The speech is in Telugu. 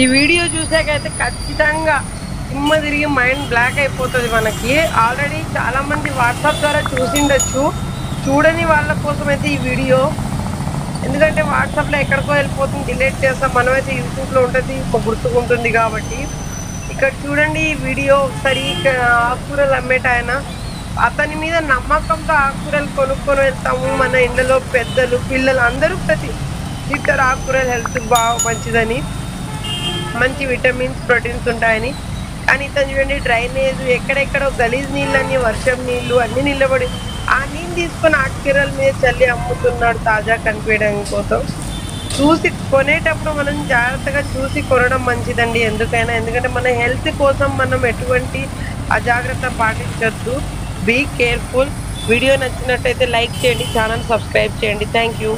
ఈ వీడియో చూసాకైతే ఖచ్చితంగా సిమ్మ తిరిగి మైండ్ బ్లాక్ అయిపోతుంది మనకి. ఆల్రెడీ చాలామంది వాట్సాప్ ద్వారా చూసిండొచ్చు. చూడని వాళ్ళ కోసం అయితే ఈ వీడియో. ఎందుకంటే వాట్సాప్లో ఎక్కడికో వెళ్ళిపోతుంది డిలీట్ చేస్తాం. మనమైతే యూట్యూబ్లో ఉంటుంది గుర్తుకుంటుంది కాబట్టి. ఇక్కడ చూడండి ఈ వీడియో ఒకసారి. ఇక్కడ ఆకుకూరలు అమ్మేట ఆయన. అతని మీద నమ్మకంతో ఆకుకూరలు కొనుక్కొని వెళ్తాము. మన ఇండ్లలో పెద్దలు పిల్లలు అందరూ ప్రతి తింటారు ఆకుకూరలు హెల్త్ బాగా మంచిదని. మంచి విటమిన్స్ ప్రోటీన్స్ ఉంటాయని. కానీ ఇతను చూడండి డ్రైనేజ్ ఎక్కడెక్కడో గలీజ్ నీళ్ళని వర్షం నీళ్ళు అన్ని నిలబడి ఆ నీళ్ళు తీసుకొని ఆకుకూరల మీద చల్లి అమ్ముతున్నాడు తాజా కనిపించడం కోసం. చూసి కొనేటప్పుడు మనం జాగ్రత్తగా చూసి కొనడం మంచిదండి ఎందుకైనా. ఎందుకంటే మన హెల్త్ కోసం మనం ఎటువంటి అజాగ్రత్త పాటించొద్దు. బీ కేర్ఫుల్ వీడియో నచ్చినట్టయితే లైక్ చేయండి ఛానల్ సబ్స్క్రైబ్ చేయండి. Thank you